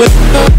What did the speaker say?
with